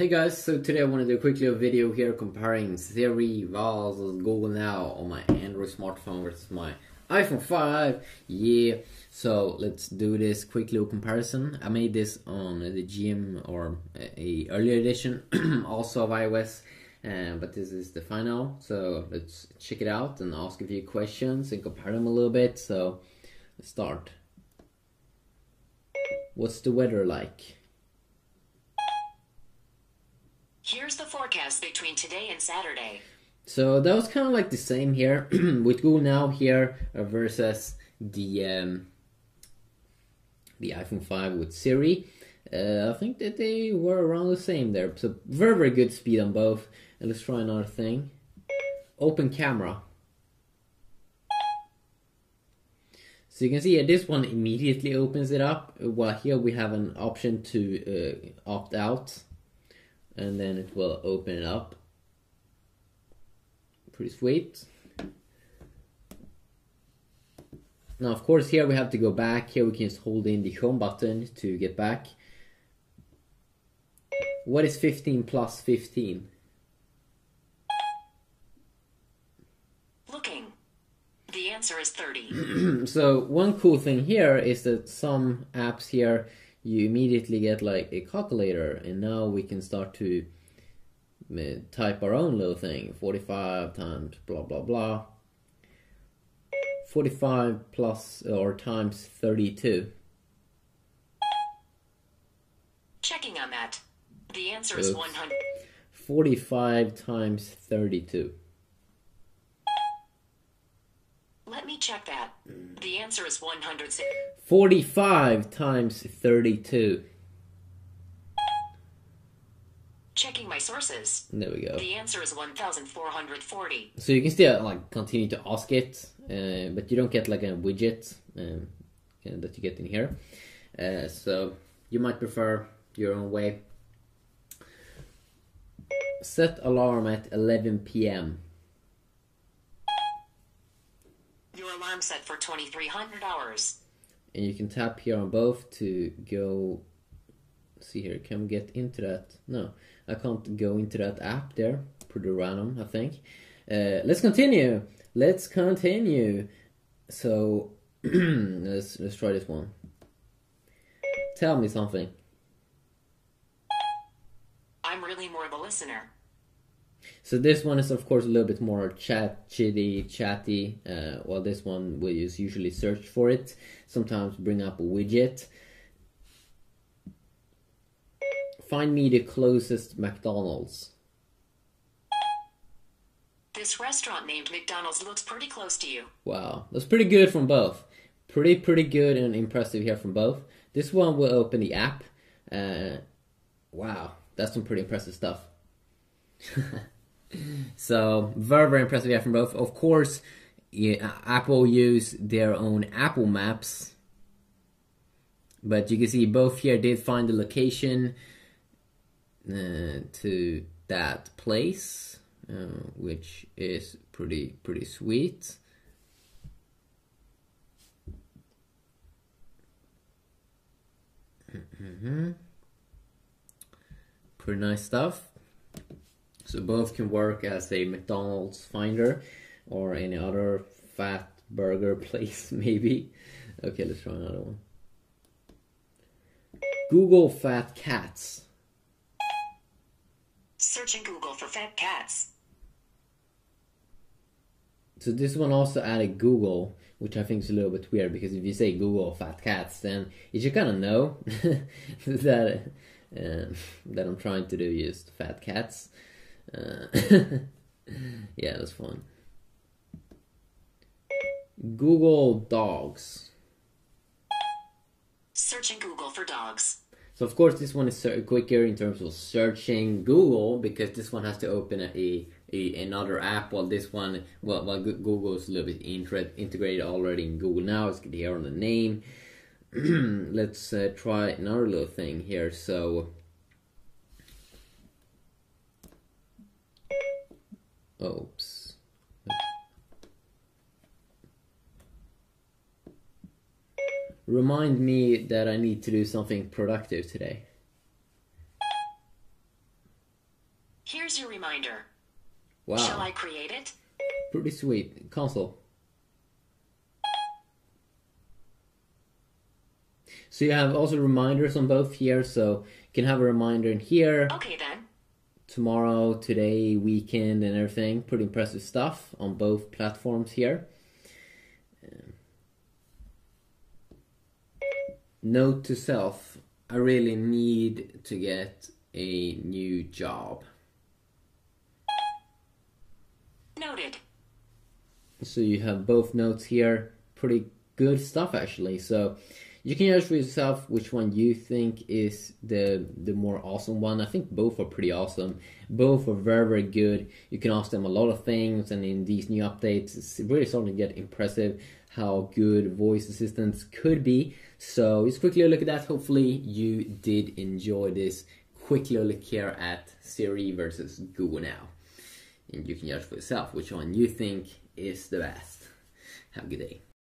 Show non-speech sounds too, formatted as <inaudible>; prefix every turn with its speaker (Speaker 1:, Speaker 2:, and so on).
Speaker 1: Hey guys, so today I want to do a video here comparing Siri versus Google Now on my Android smartphone versus my iPhone 5. Yeah, so let's do this quick little comparison. I made this on the GM or a earlier edition <clears throat> also of iOS, uh, but this is the final. So let's check it out and ask a few questions and compare them a little bit. So let's start. What's the weather like?
Speaker 2: Here's the forecast between today and Saturday.
Speaker 1: So that was kind of like the same here <clears throat> with Google Now here uh, versus the um, the iPhone 5 with Siri. Uh, I think that they were around the same there. So very very good speed on both. And let's try another thing. Open camera. So you can see here, this one immediately opens it up, while here we have an option to uh, opt out and then it will open it up. Pretty sweet. Now, of course, here we have to go back. Here we can just hold in the home button to get back. What is 15 plus 15?
Speaker 2: Looking. The answer is 30. <clears throat>
Speaker 1: so one cool thing here is that some apps here you immediately get like a calculator and now we can start to uh, type our own little thing 45 times blah blah blah 45 plus or times 32
Speaker 2: Checking on that. The answer is
Speaker 1: Oops.
Speaker 2: 100.
Speaker 1: 45 times 32
Speaker 2: Let me check that. The answer is 106.
Speaker 1: 45 times 32
Speaker 2: Checking my sources.
Speaker 1: there we go
Speaker 2: The answer is 1440.
Speaker 1: so you can still like continue to ask it uh, but you don't get like a widget um, that you get in here uh, so you might prefer your own way set alarm at 11 p.m
Speaker 2: Your alarm set for 2300 hours.
Speaker 1: and you can tap here on both to go see here can we get into that no i can't go into that app there pretty random i think. Uh, let's continue let's continue. So <clears throat> let's let's try this one. Tell me something.
Speaker 2: I'm really more of a listener.
Speaker 1: So this one is of course a little bit more chat chitty chatty uh, while this one will use usually search for it sometimes bring up a widget find me the closest mcdonald's
Speaker 2: This restaurant named McDonald's looks pretty close to you.
Speaker 1: Wow, that's pretty good from both. Pretty, pretty good and impressive here from both. This one will open the app. Uh, wow, that's some pretty impressive stuff. <laughs> so, very, very impressive here from both. Of course, yeah, Apple use their own Apple Maps. But you can see both here did find the location uh, to that place, uh, which is pretty pretty sweet. Mhm. Pretty nice stuff. So both can work as a McDonald's finder or any other fat burger <laughs> place, maybe. Okay, let's try another one. Google fat cats.
Speaker 2: Searching Google for fat cats.
Speaker 1: So this one also added Google, which I think is a little bit weird because if you say Google fat cats, then you should kind of know <laughs> that uh, that I'm trying to do is fat cats. Uh, <laughs> yeah, that's fun. Google dogs.
Speaker 2: Searching Google for dogs.
Speaker 1: So of course this one is quicker in terms of searching Google because this one has to open a, a another app while this one well, Goo- Google is a little bit integrated already in Google now. It's here on the name. <clears throat> Let's uh, try another little thing here. So. Oops. Remind me that I need to do something productive today.
Speaker 2: Here's your reminder.
Speaker 1: Wow.
Speaker 2: Shall I create it?
Speaker 1: Pretty sweet. Console. So you have also reminders on both here, so you can have a reminder in here,
Speaker 2: Okay then.
Speaker 1: Tomorrow, today, weekend, and everything. Pretty impressive stuff on both platforms here. Um, note to self I really need to get a new job.
Speaker 2: Noted.
Speaker 1: So you have both notes here. Pretty good stuff actually. So you can judge for yourself which one you think is the the more awesome one. I think both are pretty awesome. Both are very very good. You can ask them a lot of things, and in these new updates, it's really starting to get impressive how good voice assistants could be. So just quickly look at that. Hopefully you did enjoy this quickly look here at Siri versus Google Now and you can judge for yourself which one you think is the best. Have a good day.